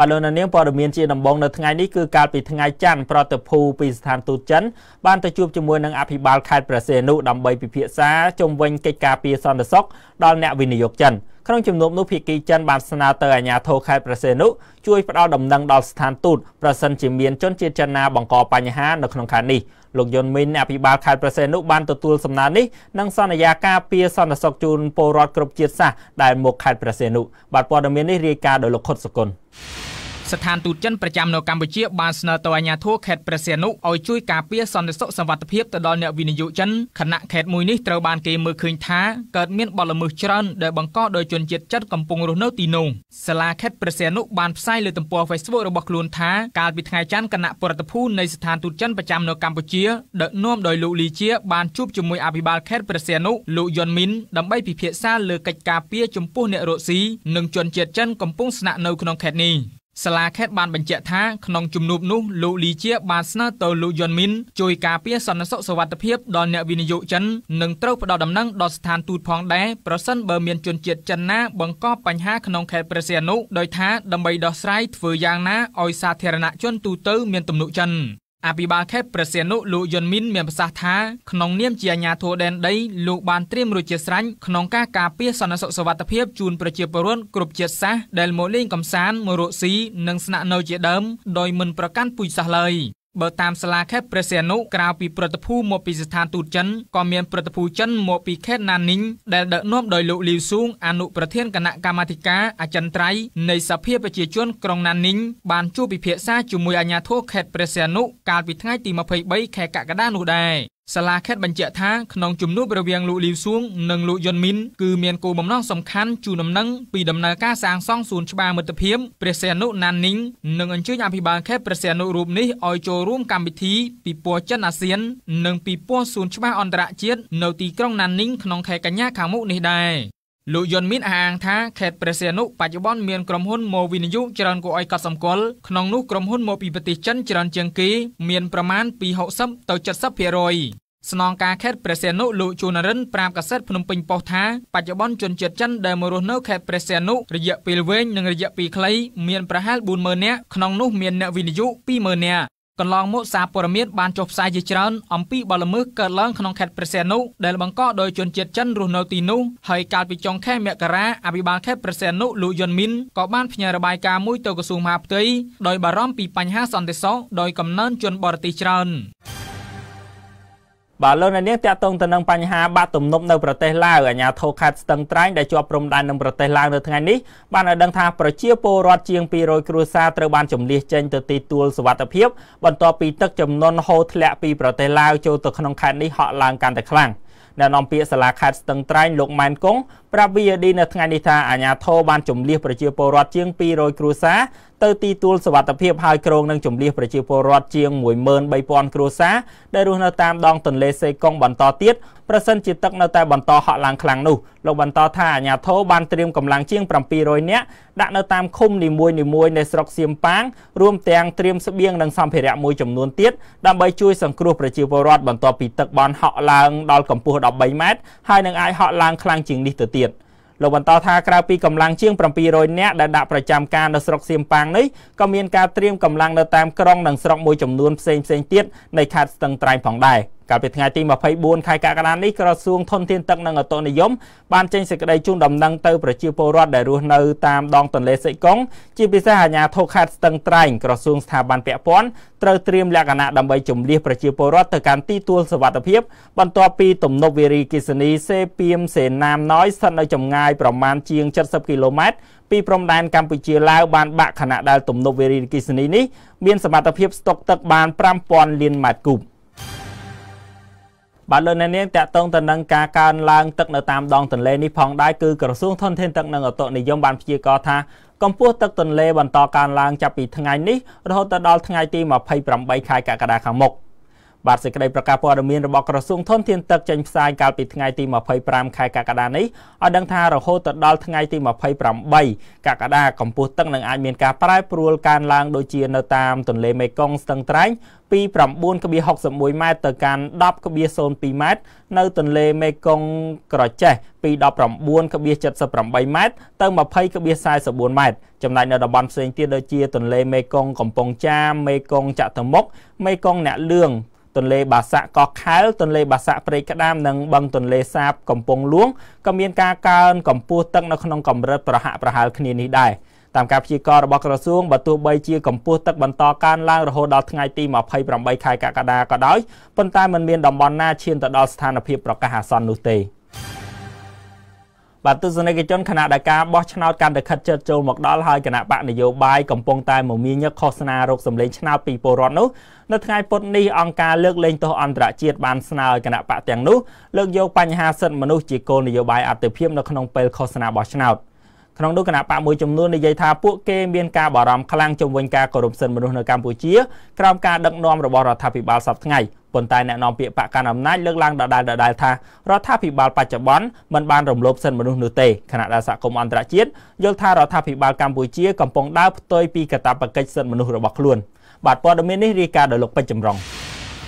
បាទលោកនាងព័ត៌មានជាដំបងនៅថ្ងៃនេះគឺកាលពីថ្ងៃច័ន្ទប្រតិភូពីស្ថានទូតចិនបានទៅជួបជាមួយនឹងអភិបាលខេត្តព្រះសីហនុដើម្បីពិភាក្សាជុំវិញកិច្ចការពីសន្តិសុខដល់អ្នកវិនិយោគចិនក្នុងជំនួបនោះភាគីចិនបានស្នើទៅអាជ្ញាធរខេត្តព្រះសីហនុជួយផ្ដល់ដំណឹងដល់ស្ថានទូតប្រសិនជាមានជនជាតិចិនណាបង្កបញ្ហានៅក្នុងខេត្តនេះលោកយុនមីនអភិបាលខេត្តប្រសេនុបានទទួលសំណើនេះនិងសន្យាការពារសន្តិសុខជូនពលរដ្ឋគ្រប់ជាតិសាសន៍ដែលមកខេត្តប្រសេនុបាទព័ត៌មាននេះរាយការណ៍ដោយលោកខុតសុគន្ធ ស្ថានទូតចិនប្រចាំនៅកម្ពុជាបានស្នើទៅអាជ្ញាធរខេត្តព្រះសីហនុឲ្យជួយការពារសន្តិសុខសវត្ថិភាពទៅដល់អ្នកវិនិយោគចិនខណៈខេត្តមួយនេះត្រូវបានគេមើលឃើញថាកើតមានបទល្មើសច្រើនដែលបង្កដោយជនជាតិចិនកំពុងរស់នៅទីនោះសាលាខេត្តព្រះសីហនុបានផ្សាយលើទំព័រ Facebook របស់ខ្លួនថាកាលពីថ្ងៃច័ន្ទគណៈប្រតិភូនៃស្ថានទូតចិនប្រចាំនៅកម្ពុជាដឹកនាំដោយលោកលីជាបានជួបជាមួយអភិបាលខេត្តព្រះសីហនុលោកយុនមីនដើម្បីពិភាក្សាលើកិច្ចការពារចំពោះអ្នករកស៊ីនិងជនជាតិចិនកំពុងស្នាក់នៅក្នុងខេត្តនេះ សាលាខេត្តបានបញ្ជាក់ថាក្នុងជំនួបនោះលោកលីជាបានស្នើទៅលោកយុនមីនជួយការពារសន្តិសុខសុវត្ថិភាពដល់អ្នកវិនិយោគចិននិងត្រូវផ្ដល់ដំណឹងដល់ស្ថានទូតផងដែរប្រសិនបើមានជនជាតិចិនណាបង្កបញ្ហាក្នុងខេត្តព្រះសីហនុដោយថាដើម្បីដោះស្រាយធ្វើយ៉ាងណាឲ្យសាធារណជនទូទៅមានទំនុកចិន អភិបាលខេត្តព្រះសីហនុលោកយុនមីនមានប្រសាសន៍ថាក្នុងនាមជាអាជ្ញាធរដែនដីលោកបានត្រៀមរួចជាស្រេចក្នុងការការពារសន្តិសុខសុវត្ថិភាពជូនប្រជាពលរដ្ឋគ្រប់ជាតិសាសន៍ដែលមកលេងកម្សាន្តមករកស៊ីនិងស្នាក់នៅជាដើមដោយមិនប្រកាន់ពូជសាសន៍ឡើយ បើតាមសាលាខេត្តព្រះសីហនុក្រៅពីប្រតិភូមកពីស្ថានទូតចិនក៏មានប្រតិភូចិនមកពីខេត្តណានីងដែលដឹកនាំដោយលោកលីវស៊ូងអនុប្រធានគណៈកម្មាធិការអចិន្ត្រៃយ៍នៃសភាប្រជាជនក្រុងណានីងបានជួបពិភាក្សាជាមួយអាជ្ញាធរខេត្តព្រះសីហនុកាលពីថ្ងៃទី23ខែកក្កដានោះដែរ សាលាខេត្តបញ្ជាក់ថាក្នុងជំនួបរវាងលោកលីវសួងនិងលោកយុនមីនគឺមានគោលបំណងសំខាន់ជូនដំណឹងពីដំណើរការសាងសង់សួនច្បារមិត្តភាពព្រះសីហនុណាននីងនិងអញ្ជើញអភិបាលខេត្តព្រះសីហនុរូបនេះឲ្យចូលរួមកម្មវិធីពិព័រណ៍ចិនអាស៊ាន និងពិព័រណ៍សួនច្បារអន្តរជាតិនៅទីក្រុងណាននីងក្នុងខែកញ្ញាខាងមុខនេះដែរ លោកយុនមានអះអាងថាខេត្តព្រះសីហនុបច្ចុប្បន្នមានក្រុមហ៊ុនមកវិនិយោគច្រើនគួរឲ្យកត់សម្គាល់ក្នុងនោះក្រុមហ៊ុនមកពីប្រទេសចិនច្រើនជាងគេមានប្រមាណពី60ទៅ70%ស្នងការខេត្តព្រះសីហនុលោកជួនរិនប្រាប់កាសែតភ្នំពេញប៉ុស្តិ៍ថាបច្ចុប្បន្នជនជាតិចិនដែលមករស់នៅខេត្តព្រះសីហនុរយៈពេលវែងនិងរយៈពេលខ្លីមានប្រហែល40000នាក់ក្នុងនោះមានអ្នកវិនិយោគ20000នាក់ កន្លងមកសារព័ត៌មានបានចុះផ្សាយជាច្រើនអំពីបទល្មើសកើតឡើងក្នុងខេត្តព្រះសីហនុដែលបង្កដោយជនជាតិចិនរស់នៅទីនោះហើយកាលពីចុងខែមករាអភិបាលខេត្តព្រះសីហនុលោកយុនមីនក៏បានផ្ញើរបាយការណ៍មួយទៅក្រសួងមហាផ្ទៃដោយបារម្ភពីបញ្ហាសន្តិសុខដោយកំណើនជនបរទេសច្រើន បាទលោកអ្នកនាងតាក់ទងទៅនឹងបញ្ហាបាក់ទំនប់នៅប្រទេសឡាវអាជ្ញាធរខេត្តស្ទឹងត្រែងដែលជាប់ព្រំដែននឹងប្រទេសឡាវនៅថ្ងៃនេះបានឲ្យដឹងថាប្រជាពលរដ្ឋជាង200គ្រួសារត្រូវបានចម្លៀសចេញទៅទីទួលសុវត្ថិភាពបន្ទាប់ពីទឹកជំនន់ហូរធ្លាក់ពីប្រទេសឡាវចូលទៅក្នុងខេត្តនេះហក់ឡើងកាន់តែខ្លាំងអ្នកនាំពាក្យសាលាខេត្តស្ទឹងត្រែងលោកម៉ែនគង់ប្រាប់ VOD នៅថ្ងៃនេះថាអាជ្ញាធរបានចម្លៀសប្រជាពលរដ្ឋជាង200គ្រួសារទៅទីទួលសវត្ថភាពហើយក្រុងនឹងជំលះប្រជាពលរដ្ឋជាង13000គ្រួសារដែលរស់នៅតាមដងទន្លេសេកុងបន្តទៀតប្រសិនជាទឹកនៅតែបន្តហក់ឡើងខ្លាំងនោះលោកបន្តថាអាជ្ញាធរបានត្រៀមកម្លាំងជាង700នាក់ដាក់នៅតាមឃុំនីមួយៗនៃស្រុកសៀមប៉ាងរួមទាំងត្រៀមស្បៀងនិងសម្ភារៈមួយចំនួនទៀតដើម្បីជួយសង្គ្រោះប្រជាពលរដ្ឋបន្ទាប់ពីទឹកបនហក់ឡើងដល់កម្ពស់13ម៉ែត្រហើយនឹងអាចហក់ឡើងខ្លាំងជាងនេះទៅទៀត។ លោកបន្តថាក្រៅពីកម្លាំងជាង700នាក់ដែលដាក់ប្រចាំការនៅស្រុកសៀមប៉ាងនេះក៏មានការត្រៀមកម្លាំងនៅតាមក្រុងនិងស្រុកមួយចំនួនផ្សេងៗទៀតនៃខេត្តស្ទឹងត្រែងផងដែរ។ កាលពីថ្ងៃទី24ខែកក្កដានេះក្រសួងធនធានទឹកនិងអូតូនិយមបានចេញសេចក្តីជូនដំណឹងទៅប្រជាពលរដ្ឋដែលរស់នៅតាមដងទន្លេសេកុងជាពិសេសអាជ្ញាធរខេត្តស្ទឹងត្រែងក្រសួងស្ថាប័នពាក់ព័ន្ធត្រូវត្រៀមលក្ខណៈដើម្បីជំនះប្រជាពលរដ្ឋទៅកាន់ទីទួលសុវត្ថិភាពបន្ទាប់ពីទំនប់វារីគិសនីសេពីមសេណាមណយស្ថិតនៅចម្ងាយប្រមាណជាង70គីឡូម៉ែត្រពីព្រំដែនកម្ពុជាឡាវបានបាក់ខណៈដែលទំនប់វារីគិសនីនេះមានសមត្ថភាពស្តុកទឹកបាន5000លានម៉ែត្រគូប បាទលោកអ្នកនាងតកតងទៅនឹងការកើនឡើងទឹកនៅតាមដងទន្លេនេះផងដែរគឺក្រសួងធនធានទឹកនិងអូតូនិយមបានព្យាករណ៍ថាកម្ពស់ទឹកទន្លេបន្តកើនឡើងចាប់ពីថ្ងៃនេះរហូតដល់ថ្ងៃទី28ខែកក្កដាខាងមុខ បាទសេចក្តីប្រកាសព័ត៌មានរបស់ក្រសួងធនធានទឹកចេញផ្សាយកាលពីថ្ងៃទី25ខែកក្កដានេះឲ្យដឹងថារហូតទៅដល់ថ្ងៃទី28កក្កដាកម្ពស់ទឹកនឹងអាចមានការប្រែប្រួលកើនឡើងដូចជានៅតាមទន្លេមេគង្គស្ទឹងត្រែងពី9.61ម៉ែត្រទៅកាន់10.02ម៉ែត្រនៅទន្លេមេគង្គក្រចេះពី19.78ម៉ែត្រទៅ20.44ម៉ែត្រចំណែកនៅតំបន់ផ្សេងទៀតដូចជាទន្លេមេគង្គកំពង់ចាមមេគង្គចតុមុខមេគង្គអ្នកលឿង ទន្លេបាសាក់កោះខែលទន្លេបាសាក់ព្រៃក្តាមនិងបឹងទន្លេសាបកំពង់លួងក៏មានការកើនកម្ពស់ទឹកនៅក្នុងកម្រិតប្រហាក់ប្រហែលគ្នានេះដែរតាមការព្យាករណ៍របស់ក្រសួងបើទោះបីជាកម្ពស់ទឹកបន្តកើនឡើងរហូតដល់ថ្ងៃទី28ខែកក្កដាក៏ដោយប៉ុន្តែมันមានតំបន់ណាឈានទៅដល់ស្ថានភាពប្រកាសអាសន្ននោះទេបាទទស្សនិកជនគណៈដែលការបោះឆ្នោតកាន់តែខិតជិតចូលមកដល់ហើយគណៈបកនយោបាយកំពុងតែមមាញឹកឃោសនារោគសម្លេងឆ្នោតពីពលរដ្ឋនោះ នៅថ្ងៃពុធនេះអង្គការលើកលែងទោសអន្តរជាតិបានស្នើឲ្យគណៈបកទាំងនោះលើកយកបញ្ហាសិទ្ធិមនុស្សជាគោលនយោបាយអតិភិបនៅក្នុងពេលឃោសនាបោះឆ្នោតក្នុងនោះគណៈបកមួយចំនួននិយាយថាពួកគេមានការបារម្ភខ្លាំងជំវិញការគោរពសិទ្ធិមនុស្សនៅកម្ពុជាក្រោមការដឹកនាំរបស់រដ្ឋាភិបាលសពថ្ងៃប៉ុន្តែអ្នកនាំពាក្យបកកណ្ដាលអំណាចលើកឡើងដដែលដដែលថារដ្ឋាភិបាលបច្ចុប្បន្នមិនបានរំលោភសិទ្ធិមនុស្សនោះទេខណៈដែលសហគមន៍អន្តរជាតិយល់ថារដ្ឋាភិបាលកម្ពុជាកំពុងដើរផ្ទុយពីកាតព្វកិច្ចសិទ្ធិមនុស្សរបស់ខ្លួន បាទព័ត៌មាននេះរាយការណ៍ដោយលោកពេជ្រចម្រុង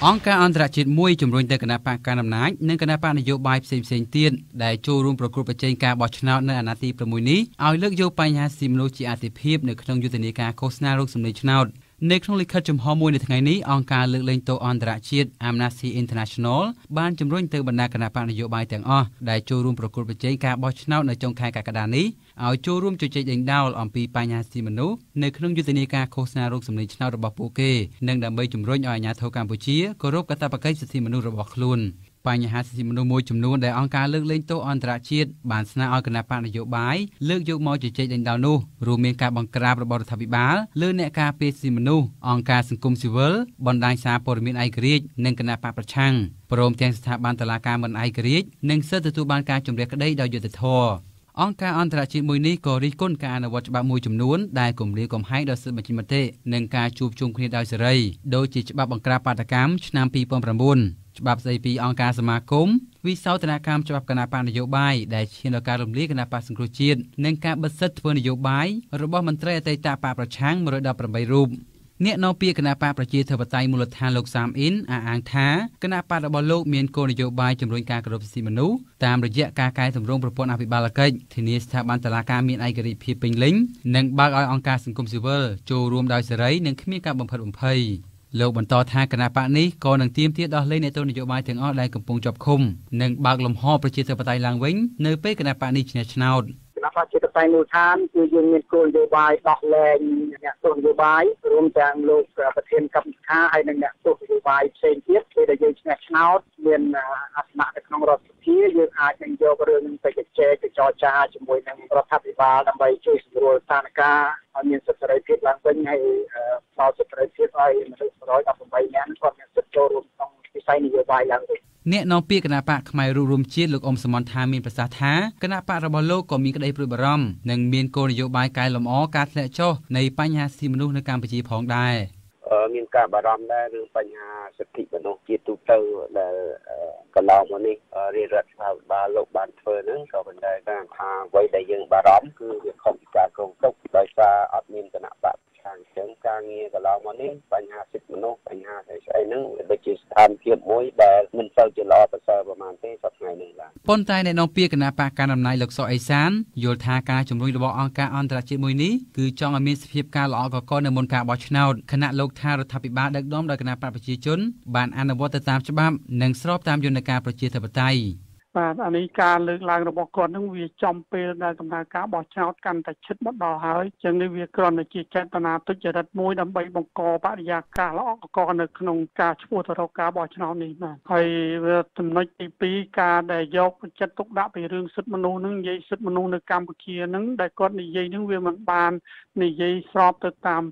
អង្គការអន្តរជាតិមួយជំរុញទៅគណៈបកកណ្ដាលអំណាចនិងគណៈបកនយោបាយផ្សេងផ្សេងទៀតដែលចូលរួមប្រគល់ប្រជែងការបោះឆ្នោតនៅអាណត្តិទី6នេះឲ្យលើកយកបញ្ហាស៊ីមនូជាអាទិភាពនៅក្នុងយុទ្ធនាការឃោសនារោគសម្លេងឆ្នោតនៅក្នុងលិខិតចំហមួយនៅថ្ងៃនេះអង្គការលើកលែងទោសអន្តរជាតិ Amnesty International បានជំរុញទៅបណ្ដាគណៈបកនយោបាយទាំងអស់ដែលចូលរួមប្រគល់ប្រជែងការបោះឆ្នោតនៅចុងខែកក្កដានេះ ឲ្យចូលរួមជជែកដេញដោលអំពីបញ្ហាស៊ីមនុស្សនៅក្នុងយុទ្ធនាការឃោសនារោគសម្លេងឆ្នោតរបស់ពួកគេនិងដើម្បីជំរុញឲ្យអាជ្ញាធរកម្ពុជាគោរពកាតព្វកិច្ចសិទ្ធិមនុស្សរបស់ខ្លួនបញ្ហាសិទ្ធិមនុស្សមួយចំនួនដែលអង្គការលើកលែងទោសអន្តរជាតិបានស្នើឲ្យគណៈបកនយោបាយលើកយកមកជជែកដេញដោលនោះរួមមានការបង្ក្រាបរបស់រដ្ឋាភិបាលលើអ្នកការពារសិទ្ធិមនុស្សអង្គការសង្គមស៊ីវិលបណ្ដាញសារព័ត៌មានឯករាជ្យនិងគណៈបកប្រឆាំងព្រមទាំងស្ថាប័នតុលាការមិនឯករាជ្យនិងសិទ្ធិទទួលបានការជំរះក្តីដោយយុត្តិធម៌ អង្គការអន្តរជាតិមួយនេះក៏រិះគន់ការអនុវត្តច្បាប់មួយចំនួនដែលគំរាមកំហែងដល់សិទ្ធិបញ្ចេញមតិនិងការជួបជុំគ្នាដោយសេរីដូចជាច្បាប់បង្ក្រាបបាតកម្មឆ្នាំ2009ច្បាប់ស្តីពីអង្គការសមាគមវិសោធនកម្មច្បាប់គណៈបកនយោបាយដែលឈានដល់ការរំលាយគណៈបកសង្គ្រោះជាតិនិងការបិទសិទ្ធិធ្វើនយោបាយរបស់មន្ត្រីអតីតបកប្រឆាំង118រូប អ្នកនាំពាក្យគណៈបកប្រជាធិបតេយ្យមូលដ្ឋានលោកសាមអ៊ីនអះអាងថាគណៈបករបស់លោកមានគោលនយោបាយជំរុញការគោរពសិទ្ធិមនុស្សតាមរយៈការកែតម្រង់ប្រព័ន្ធអភិបាលកិច្ចធានាស្ថាប័នតុលាការមានឯករាជ្យភាពពេញលេញនិងបើកឲ្យអង្គការសង្គមស៊ីវិលចូលរួមដោយសេរីនិងគ្មានការបំផិតបំភ័យលោកបន្តថាគណៈបកនេះក៏នឹងទៀមទាដោះលែងអ្នកទោសនយោបាយទាំងអស់ដែលកំពុងជាប់ឃុំនិងបើកលំហប្រជាធិបតេយ្យឡើងវិញនៅពេលគណៈបកនេះឈ្នះឆ្នោតគណៈប្រជា ធិបតេយ្យមូលដ្ឋានគឺយើងមានគោលនយោបាយដោះលែងអ្នកទោសនយោបាយរួមទាំងលោកប្រធានកម្មវិធីហើយនិងអ្នកទោសនយោបាយផ្សេងទៀតពេលដែលយើងឈ្នះឆ្នោតមានអាសនៈនៅក្នុងរដ្ឋសភាយើងអាចនឹងយករឿងទៅជជែកទៅចរចាជាមួយនឹងរដ្ឋាភិបាលដើម្បីជួយសម្រួលស្ថានភាពឲ្យមានសិទ្ធិសេរីភាពឡើងវិញហើយផ្ដល់សិទ្ធិសេរីភាពឲ្យមនុស្ស118នាក់គាត់មានសិទ្ធិចូលរួមក្នុងវិស័យនយោបាយឡើងវិញ អ្នកនាំពាក្យគណៈបកផ្នែករួមរួមជាតិលោកអ៊ំសមនថាមានប្រសាសន៍ថាគណៈបករបស់លោកក៏មានក្តីព្រួយបារម្ភនិងមានគោលនយោបាយកែលម្អការធ្លាក់ចុះនៃបញ្ហាស៊ីមនុស្សនៅកម្ពុជាផងដែរមានការបារម្ភដែររឿងបញ្ហាសិទ្ធិមនុស្សជាទូទៅដែលកន្លងមកនេះរាជរដ្ឋាភិបាលលោកបានធ្វើហ្នឹងក៏ប៉ុន្តែការថាអ្វីដែលយើងបារម្ភគឺវាខុសពីការគ្រប់គ្រងដោយសារអត់មានគណៈបកខាងចឹងការងារកន្លងមកនេះបញ្ហាសិទ្ធិមនុស្សបញ្ហាស្អីស្អីហ្នឹងវាដូចជាស្ថានភាពមួយដែលមិនសូវជាល្អប្រសើរប្រហែលទេសប្តាហ៍នេះបាទប៉ុន្តែអ្នកនាំពាក្យគណៈបកកណ្ដាលអំណាចលោកសុអេសានយល់ថាការជំរុញរបស់អង្គការអន្តរជាតិមួយនេះគឺចង់ឲ្យមានសភាពការល្អកកនៅមុនការបោះឆ្នោតគណៈលោកថារដ្ឋាភិបាលដឹកនាំដោយគណៈបកប្រជាជនបានអនុវត្តទៅតាមច្បាប់និងស្របតាមយន្តការប្រជាធិបតេយ្យ បាទអានេះការលើកឡើងរបស់គាត់នឹងវាចំពេលដែលដំណើរការបោះឆ្នោតកាន់តែឈិតមកដល់ហើយចឹងនេះវាគ្រាន់តែជាចេតនាទុច្ចរិតមួយដើម្បីបង្កបរិយាកាសល្អកកនៅក្នុងការឈ្មោះទៅរកការបោះឆ្នោតនេះបាទហើយវាចំណុចទី2ការដែលយកចិត្តទុកដាក់ពីរឿងសិទ្ធិមនុស្សនឹងនិយាយសិទ្ធិមនុស្សនៅកម្ពុជានឹងដែលគាត់និយាយនឹងវាមិនបាននិយាយស្របទៅតាម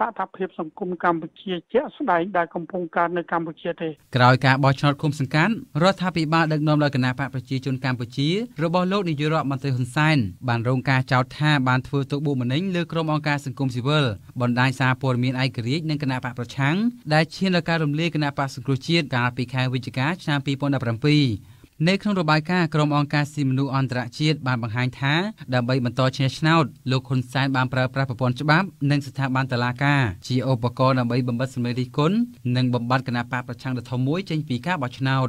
តថភាពសង្គមកម្ពុជាជាក់ស្ដែងដែលកំពុងកើតនៅកម្ពុជាទេក្រោយការបោះឆ្នោតឃុំសង្កាត់រដ្ឋាភិបាលដឹកនាំដោយគណៈបកប្រជាជនកម្ពុជារបស់លោកនាយករដ្ឋមន្ត្រីហ៊ុនសែនបានរងការចោទថាបានធ្វើទុកបុកម្នេញលើក្រុមអង្គការសង្គមស៊ីវិលបណ្ដាញសារព័ត៌មានឯករាជ្យនិងគណៈបកប្រឆាំងដែលឈានដល់ការរំលាយគណៈបកសង្គ្រោះជាតិកាលពីខែវិច្ឆិកាឆ្នាំ2017 នៅក្នុងរបាយការណ៍ក្រុមអង្គការស៊ីមនុស្សអន្តរជាតិបានបង្ហាញថាដើម្បីបន្តឈ្នះឆ្នោតលោកហ៊ុនសែនបានប្រើប្រាស់ប្រព័ន្ធច្បាប់និងស្ថាប័នតុលាការជាឧបករណ៍ដើម្បីបំបិទសម្លេងរិះគន់និងបំបត្តិគណៈបកប្រឆាំងដ៏ធំមួយចេញពីការបោះឆ្នោត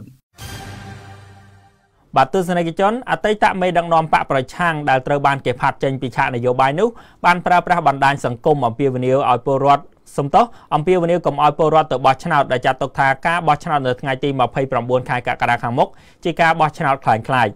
បាទទស្សនិកជនអតីតមេដឹកនាំបកប្រឆាំងដែលត្រូវបានគេផាត់ចេញពីឆាកនយោបាយនោះបានប្រើប្រាស់បណ្ដាញសង្គមអំពាវនាវឲ្យពលរដ្ឋសំទោសអំពាវនាវកុំឲ្យពលរដ្ឋទៅបោះឆ្នោតដែលចាត់ទុកថាការបោះឆ្នោតនៅថ្ងៃទី29ខែកក្កដាខាងមុខជាការបោះឆ្នោតខ្លាំងខ្លាយ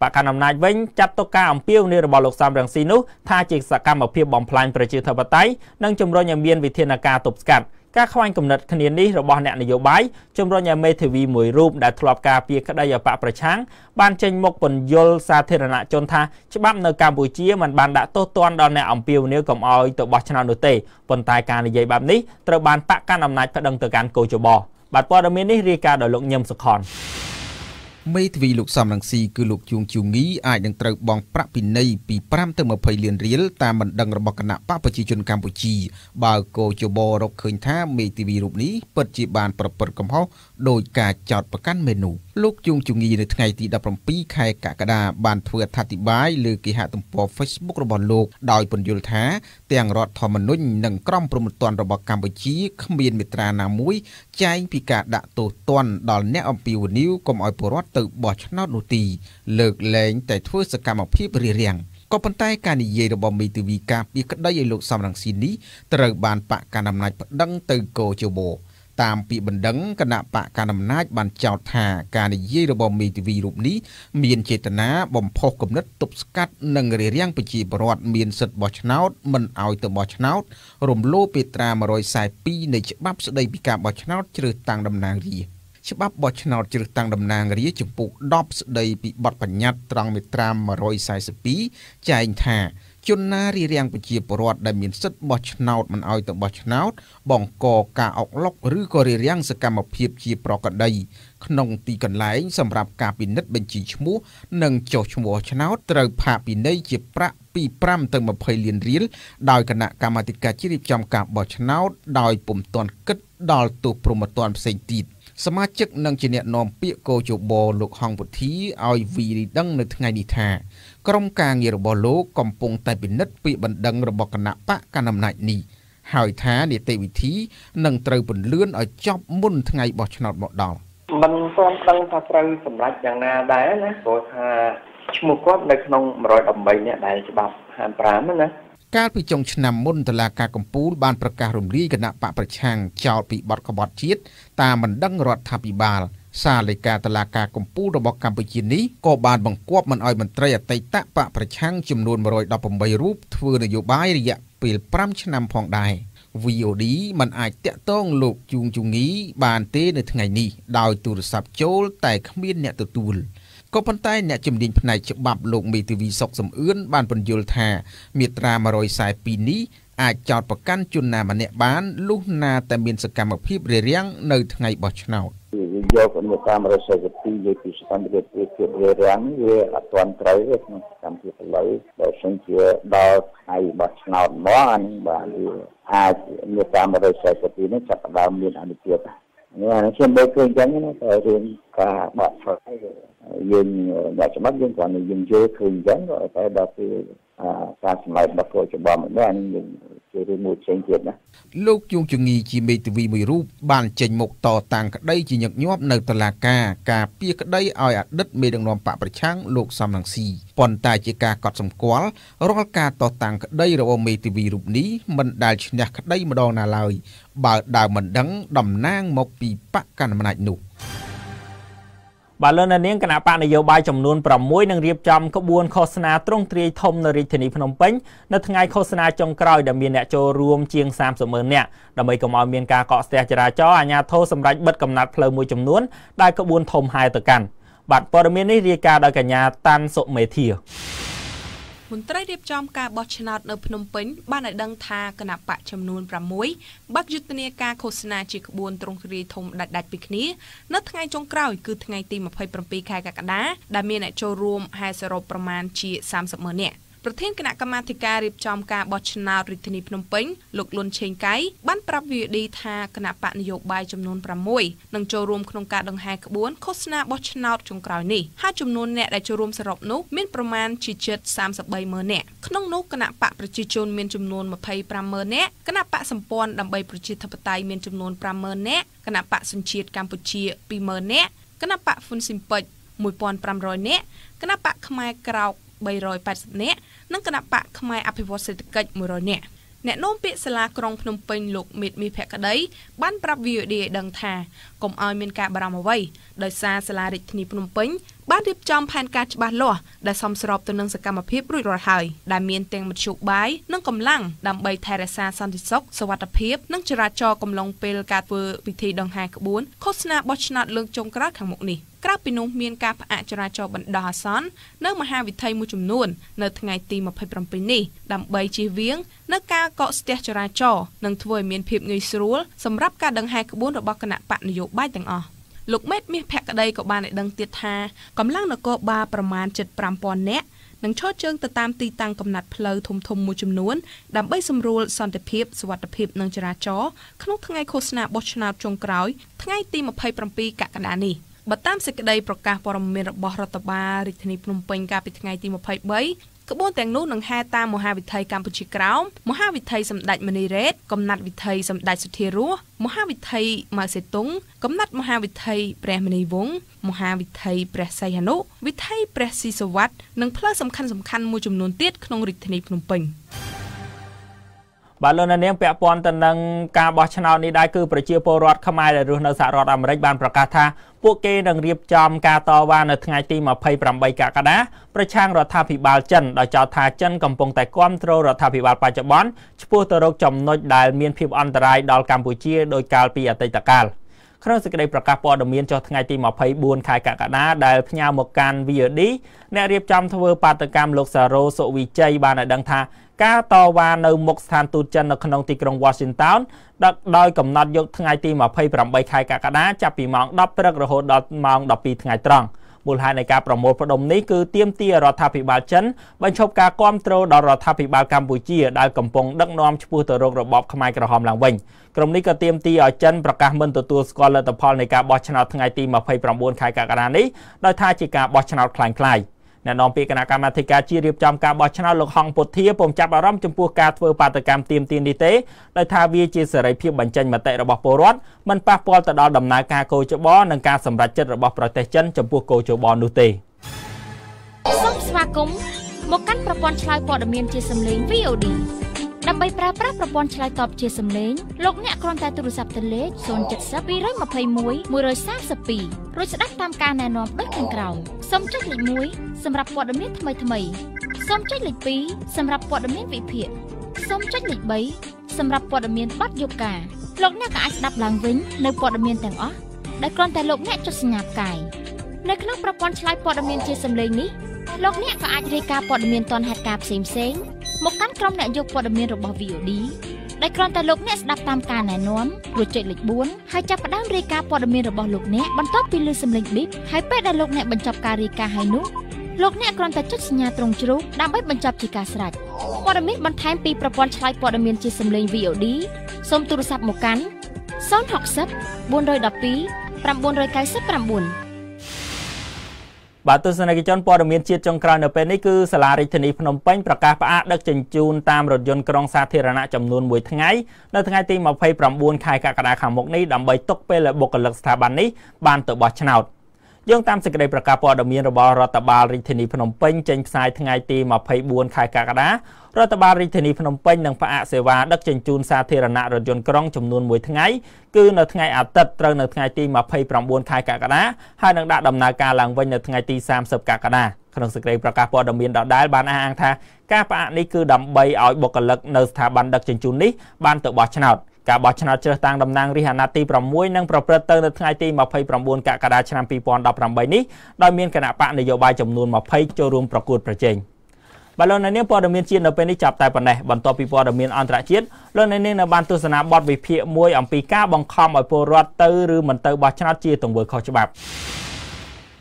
បកកណ្ដាលអំណាចវិញចាត់ទុកការអំពាវនាវរបស់លោកសំរងស៊ីនោះថាជាសកម្មភាពបំផ្លាញប្រជាធិបតេយ្យនិងជំរុញឲ្យមានវិធានការទប់ស្កាត់។ ការខ្វែងគំនិតគ្នានេះរបស់អ្នកនយោបាយជំរុញឲ្យមេធាវីមួយរូបដែលធ្លាប់ការពារក្តីឲ្យបកប្រឆាំងបានចេញមុខពន្យល់សាធារណជនថាច្បាប់នៅកម្ពុជាមិនបានដាក់ទោសទណ្ឌដល់អ្នកអំពាវនាវកុំឲ្យទៅបោះឆ្នោតនោះទេប៉ុន្តែការនិយាយបែបនេះត្រូវបានបកកាន់អំណាចប្តឹងទៅកាន់កោជបបាទព័ត៌មាននេះរាយការណ៍ដោយលោកញឹមសុខន មេធាវីលោកសំរងស៊ីគឺលោកជួងជូងីអាចនឹងត្រូវបង់ប្រាក់ពិន័យពី5ទៅ20លានរៀលតាមបណ្ដឹងរបស់គណៈបកប្រជាជនកម្ពុជា បើកោជបរកឃើញថាមេធាវីរូបនេះពិតជាបានប្រព្រឹត្តកំហុសដោយការចោទប្រកាន់មេនូ លោកជួងជូងីនៅថ្ងៃទី17ខែកក្កដាបានធ្វើអត្ថាធិប្បាយលើគេហទំព័រ Facebook របស់លោកដោយពន្យល់ថាទាំងរដ្ឋធម្មនុញ្ញនិងក្រមព្រហ្មទណ្ឌរបស់កម្ពុជាគ្មានមាត្រាណាមួយចែងពីការដាក់ទោសទណ្ឌដល់អ្នកអំពាវនាវកុំឲ្យពលរដ្ឋទៅបោះឆ្នោតនោះទីលើកលែងតែធ្វើសកម្មភាពរារាំងក៏ប៉ុន្តែការនិយាយរបស់មេធាវីការពីក្តីឲ្យលោកសំរងស៊ីនេះត្រូវបានបកកណ្ដាលអំណាចប្តឹងទៅកោជបោ តាមពាក្យបណ្ដឹងគណៈបកកណ្ដាលអំណាចបានចោទថាការនិយាយរបស់មេធាវីរូបនេះមានចេតនាបំផុសគំនិតទប់ស្កាត់និងរារាំងប្រជាពលរដ្ឋមានសិទ្ធិបោះឆ្នោតមិនឲ្យទៅបោះឆ្នោត រំលោភពេត្រា142នៃច្បាប់ស្តីពីការបោះឆ្នោតជ្រើសតាំងតំណាងរាស្ត្រច្បាប់បោះឆ្នោតជ្រើសតាំងតំណាងរាស្ត្រចំពុក10ស្តីពីបទបញ្ញត្តិត្រង់មាត្រា142ចែងថា ជនណារារាំងប្រជាពលរដ្ឋដែលមានសិទ្ធិបោះឆ្នោតមិនឲ្យទៅបោះឆ្នោត បង្កការអុកឡុកឬក៏រារាំងសកម្មភាពជាប្រកដី ក្នុងទីកន្លែងសម្រាប់ការពិនិត្យបញ្ជីឈ្មោះនិងចុះឈ្មោះឆ្នោតត្រូវផាកពិន័យជាប្រាក់ពី5ទៅ20លានរៀលដោយគណៈកម្មាធិការជ្រៀបចំការបោះឆ្នោតដោយពុំទាន់គិតដល់ទោសប្រមទ័នផ្សេងទៀតសមាជិកនឹងជាអ្នកនាំពាក្យកោជបលោកហងពុធីឲ្យវីរីដឹងនៅថ្ងៃនេះថា ក្រុមការងាររបស់លោកកំពុងតែពិនិត្យពាក្យបណ្ដឹងរបស់គណៈបកកណ្ដាលអំណាចនេះហើយថានីតិវិធីនឹងត្រូវពន្លឿនឲ្យចប់មុនថ្ងៃបោះឆ្នោតមកដល់មិនទាន់ដឹងថាត្រូវសម្រេចយ៉ាងណាដែរណាព្រោះថាឈ្មោះគាត់នៅក្នុង113នេះដែលច្បាប់55ណាកាលពីចុងឆ្នាំមុនតឡាការកំពូលបានប្រកាសរំលាយគណៈបកប្រឆាំងចោលពីបទក្បត់ជាតិតាមមិនដឹងរដ្ឋាភិបាល សាលេខាតឡាការកម្ពុជារបស់កម្ពុជានេះក៏បានបង្គាប់មិនឲ្យមន្ត្រីអតីតបកប្រឆាំងចំនួន118រូបធ្វើនយោបាយរយៈពេល5ឆ្នាំផងដែរ VOD មិនអាចតាក់ទងលោកជួងជងីបានទេនៅថ្ងៃនេះដោយទូរស័ព្ទចូលតែគ្មានអ្នកទទួលក៏ប៉ុន្តែអ្នកជំនាញផ្នែកច្បាប់លោកមេធាវីសុកសំអឿនបានពន្យល់ថាមាត្រា142នេះ អាចចោទប្រកាន់ជនណាម្នាក់បានលុះណាតែមានសកម្មភាពរារាំងនៅថ្ងៃបោះឆ្នោតយកនៅតាមរស័យទីនិយាយពីសកម្មភាពភាពរារាំងវាអត់ទាន់ត្រូវទេក្នុងសកម្មភាពឥឡូវបើសិនជាដល់ថ្ងៃបោះឆ្នោតមកអានេះបាទវាអាចនៅតាមរស័យទីនេះចាប់ផ្ដើមមានអនុភាពនេះ អានេះខ្ញុំមើលឃើញចឹងណាតែរឿងការបោះឆ្នោតយើងអ្នកច្បាប់យើងគ្រាន់តែយើងយល់ឃើញចឹងតែដល់ពេលការសម្ដែងរបស់កោច្បាប់នេះអានេះយើង ជារឿងមួយផ្សេងទៀតណាលោកជួងជងីជាមេធាវីមួយរូបបានចេញមុខតតាំងក្តីជាញឹកញាប់នៅតុលាការការពីក្តីឲ្យអតីតមេដឹកនាំបកប្រឆាំងលោកសំរងស៊ីប៉ុន្តែជាការកត់សម្គាល់រាល់ការតតាំងក្តីរបស់មេធាវីរូបនេះមិនដែលឈ្នះក្តីម្ដងណាឡើយបើដើមមិនដឹងតំណាងមកពីបកកណ្ដាលអំណាចនោះ បាទលោកនាងគណៈបកនយោបាយចំនួន6នឹងរៀបចំក្បួនឃោសនាទ្រង់ទ្រាយធំនៅរាជធានីភ្នំពេញនៅថ្ងៃឃោសនាចុងក្រោយដែលមានអ្នកចូលរួមជាង30ម៉ឺននាក់ដើម្បីកុំឲ្យមានការកកស្ទះចរាចរណ៍អាជ្ញាធរសម្រេចបិទកំណត់ផ្លូវមួយចំនួនដែលក្បួនធំហែទៅកាន់បាទព័ត៌មាននេះរាយការណ៍ដោយកញ្ញាតាន់សុមេធា មន្ត្រីរៀបចំការបោះឆ្នោតនៅភ្នំពេញបានឲ្យដឹងថាគណៈបកចំនួន6បាក់យុទ្ធនាការឃោសនាជាក្បួនទ្រង់ទ្រាយធំដាច់ដាច់ពីគ្នានៅថ្ងៃចុងក្រោយគឺថ្ងៃទី27ខែកក្កដាដែលមានអ្នកចូលរួមហែសរុបប្រមាណជា30ម៉ឺននាក់ ប្រធានគណៈកម្មាធិការរៀបចំការបោះឆ្នោតរាជធានីភ្នំពេញលោកលុនឆេងកៃបានប្រាប់ VOD ថាគណៈបកនយោបាយចំនួន6នឹងចូលរួមក្នុងការដង្ហែក្បួនឃោសនាបោះឆ្នោតចុងក្រោយនេះហើយចំនួនអ្នកដែលចូលរួមសរុបនោះមានប្រមាណជាជិត33ម៉ឺននាក់ក្នុងនោះគណៈបកប្រជាជនមានចំនួន25ម៉ឺននាក់គណៈបកសម្ព័ន្ធដើម្បីប្រជាធិបតេយ្យមានចំនួន5ម៉ឺននាក់គណៈបកសញ្ជាតិកម្ពុជា2ម៉ឺននាក់គណៈបកហ្វុនស៊ីមពេច1500នាក់គណៈបកខ្មែរក្រោក380នាក់ និងគណៈបកផ្នែកអភិវឌ្ឍសេដ្ឋកិច្ច100នាក់អ្នកនាំពាក្យសាលាក្រុងភ្នំពេញលោកមេតមីភក្តីបានប្រាប់ VOD ឲ្យដឹងថាកុំឲ្យមានការបារម្ភអ្វីដោយសារសាលារាជធានីភ្នំពេញបានរៀបចំផែនការច្បាស់លាស់ដែលសមស្របទៅនឹងសកម្មភាពរួចរាល់ហើយដែលមានទាំងមធ្យោបាយនិងកម្លាំងដើម្បីថែរក្សាសន្តិសុខសុវត្ថិភាពនិងចរាចរណ៍កំឡុងពេលការធ្វើពិធីដង្ហែក្បួនឃោសនាបោះឆ្នោតលើកចុងក្រោយខាងមុខនេះ ក្រៅពីនោះមានការផ្អាកចរាចរណ៍បណ្ដោះអាសន្ននៅមហាវិថីមួយចំនួន នៅថ្ងៃទី27នេះដើម្បីជៀសវាងនៅការកកស្ទះចរាចរណ៍និងធ្វើឲ្យមានភាពងាយស្រួលសម្រាប់ការដង្ហែក្បួនរបស់គណៈបកនយោបាយទាំងអស់លោកមេតមាសភក្តីក៏បានឲ្យដឹងទៀតថាកម្លាំងនគរបាលប្រមាណ75000នាក់នឹងឈរជើងទៅតាមទីតាំងកំណត់ផ្លូវធំធំមួយចំនួនដើម្បីសម្រួលសន្តិភាពសុវត្ថិភាពនិងចរាចរណ៍ក្នុងថ្ងៃឃោសនាបោះឆ្នោតចុងក្រោយថ្ងៃទី27កក្កដានេះ បើតាមសេចក្តីប្រកាសព័ត៌មានរបស់រដ្ឋបាលរាជធានីភ្នំពេញកាលពីថ្ងៃទី23ក្បួនទាំងនោះនឹងហែតាមមហាវិថីកម្ពុជាក្រោមមហាវិថីសម្ដេចមនីរ៉េតកំណាត់វិថីសម្ដេចសុធារស់មហាវិថីម៉ៅសេតុងកំណាត់មហាវិថីព្រះមនីវង្សមហាវិថីព្រះសីហនុវិថីព្រះស៊ីសវ័តនិងផ្លូវសំខាន់សំខាន់មួយចំនួនទៀតក្នុងរាជធានីភ្នំពេញបាទលោកនាងពាក់ព័ន្ធទៅនឹងការបោះឆ្នោតនេះដែរគឺប្រជាពលរដ្ឋខ្មែរដែលរស់នៅសហរដ្ឋអាមេរិកបានប្រកាសថា ពួកគេនឹងរៀបចំការតវ៉ានៅថ្ងៃទី28កក្កដាប្រឆាំងរដ្ឋាភិបាលចិនដោយចោទថាចិនកំពុងតែគ្រប់គ្រងរដ្ឋាភិបាលបច្ចុប្បន្នឆ្ពោះទៅរកចំណុចដែលមានភាពអន្តរាយដល់កម្ពុជាដោយកាលពីអតីតកាលក្នុងសេចក្តីប្រកាសព័ត៌មានចុះថ្ងៃទី24ខែកក្កដាដែលផ្ញើមកកាន់ VOD អ្នករៀបចំធ្វើបាតកម្មលោកសារ៉ូសុវិជ័យបានឲ្យដឹងថា ការតវ៉ានៅមុខស្ថានទូតចិននៅក្នុងទីក្រុង Washington ដឹកដោយកំណត់យកថ្ងៃទី28ខែកក្កដាចាប់ពីម៉ោង10ព្រឹករហូតដល់ម៉ោង12ថ្ងៃត្រង់មូលហេតុនៃការប្រមូលផ្ដុំនេះគឺទាមទាររដ្ឋាភិបាលចិនបញ្ឈប់ការគ្រប់គ្រងដល់រដ្ឋាភិបាលកម្ពុជាដែលកំពុងដឹកនាំឆ្ពោះទៅរករបបខ្មែរក្រហមឡើងវិញក្រុមនេះក៏ទាមទារឲ្យចិនប្រកាសមិនទទួលស្គាល់លទ្ធផលនៃការបោះឆ្នោតថ្ងៃទី29ខែកក្កដានេះដោយថាជាការបោះឆ្នោតคล้ายៗ អ្នកនាំពាក្យគណៈកម្មាធិការជាតិរៀបចំការបោះឆ្នោតលោកហងពុធាពុំចាប់អារម្មណ៍ចំពោះការធ្វើបាតកម្មទៀមទាននេះទេដោយថាវាជាសេរីភាពបញ្ចេញមតិរបស់ពលរដ្ឋមិនប៉ះពាល់ទៅដល់ដំណើរការកោជបនិងការសម្រេចចិត្តរបស់ប្រទេសចិនចំពោះកោជបនោះទេសូមស្វាគមន៍មកកាន់ប្រព័ន្ធឆ្លើយព័ត៌មានជាសម្លេង VOD ដើម្បីប្រើប្រាស់ប្រព័ន្ធឆ្លើយតបជាសំឡេងលោកអ្នកគ្រាន់តែទូរស័ព្ទទៅលេខ070 221 132រួចស្ដាប់តាមការណែនាំដូចខាងក្រោមសូមចុចលេខ1សម្រាប់ព័ត៌មានថ្មីថ្មីសូមចុចលេខ2សម្រាប់ព័ត៌មានវិភាគសូមចុចលេខ3សម្រាប់ព័ត៌មានប័ណ្ណយប់ការលោកអ្នកក៏អាចស្ដាប់ឡើងវិញនៅព័ត៌មានទាំងអស់ដែលគ្រាន់តែលោកអ្នកចុចសញ្ញាផ្កាយនៅក្នុងប្រព័ន្ធឆ្លើយព័ត៌មានជាសំឡេងនេះលោកអ្នកក៏អាចរាយការណ៍ព័ត៌មានទាន់ហេតុការណ៍ផ្សេងផ្សេង មកកាន់ក្រុមអ្នកយកព័ត៌មានរបស់ VOD ដែលគ្រាន់តែលោកអ្នកស្ដាប់តាមការណែនាំរួចចុចលេខ4ហើយចាប់ផ្ដើមរាយការណ៍ព័ត៌មានរបស់លោកអ្នកបន្ទាប់ពីឮសំឡេងប៊ីបហើយពេលដែលលោកអ្នកបញ្ចប់ការរាយការណ៍ហើយនោះលោកអ្នកគ្រាន់តែចុចសញ្ញាត្រង់ជ្រូកដើម្បីបញ្ចប់ជាការស្រេចព័ត៌មានបន្ថែមពីប្រព័ន្ធឆ្លើយព័ត៌មានជាសំឡេង VOD សូមទូរស័ព្ទមកកាន់060 412 999 បាទទស្សនិកជនព័ត៌មានជាតិចុងក្រោយនៅពេលនេះគឺសាលារាជធានីភ្នំពេញប្រកាសផ្អាកដឹកជញ្ជូនតាមរថយន្តក្រុងសាធារណៈចំនួន1ថ្ងៃនៅថ្ងៃទី29ខែកក្កដាខាងមុខនេះដើម្បីទុកពេលឲ្យបុគ្គលិកស្ថាប័ននេះបានទៅបោះឆ្នោត យោងតាមសេចក្តីប្រកាសព័ត៌មានរបស់រដ្ឋបាលរាជធានីភ្នំពេញចេញផ្សាយថ្ងៃទី24ខែកក្កដារដ្ឋបាលរាជធានីភ្នំពេញនឹងផ្អាកសេវាដឹកជញ្ជូនសាធារណៈរថយន្តក្រុងចំនួន1ថ្ងៃគឺនៅថ្ងៃអាទិត្យត្រូវនៅថ្ងៃទី29ខែកក្កដាហើយនឹងដាក់ដំណើរការឡើងវិញនៅថ្ងៃទី30កក្កដាក្នុងសេចក្តីប្រកាសព័ត៌មានដដែលបានអះអាងថាការផ្អាកនេះគឺដើម្បីឲ្យបុគ្គលិកនៅស្ថាប័នដឹកជញ្ជូននេះបានទៅបោះឆ្នោត ការបោះឆ្នោតជ្រើសតាំងតំណាងរាស្ត្រអាណត្តិទី6នឹងប្រព្រឹត្តទៅនៅថ្ងៃទី29កក្កដាឆ្នាំ2018នេះដោយមានគណៈបកនយោបាយចំនួន20ចូលរួមប្រកួតប្រជែង។បាទលោកអ្នកនាងព័ត៌មានជាតិនៅពេលនេះចាប់តែប៉ុណ្ណេះបន្ទាប់ពីព័ត៌មានអន្តរជាតិលោកអ្នកនាងនៅបានទស្សនាបទវិភាគមួយអំពីការបង្ខំឲ្យពលរដ្ឋទៅឬមិនទៅបោះឆ្នោតជាទង្វើខុសច្បាប់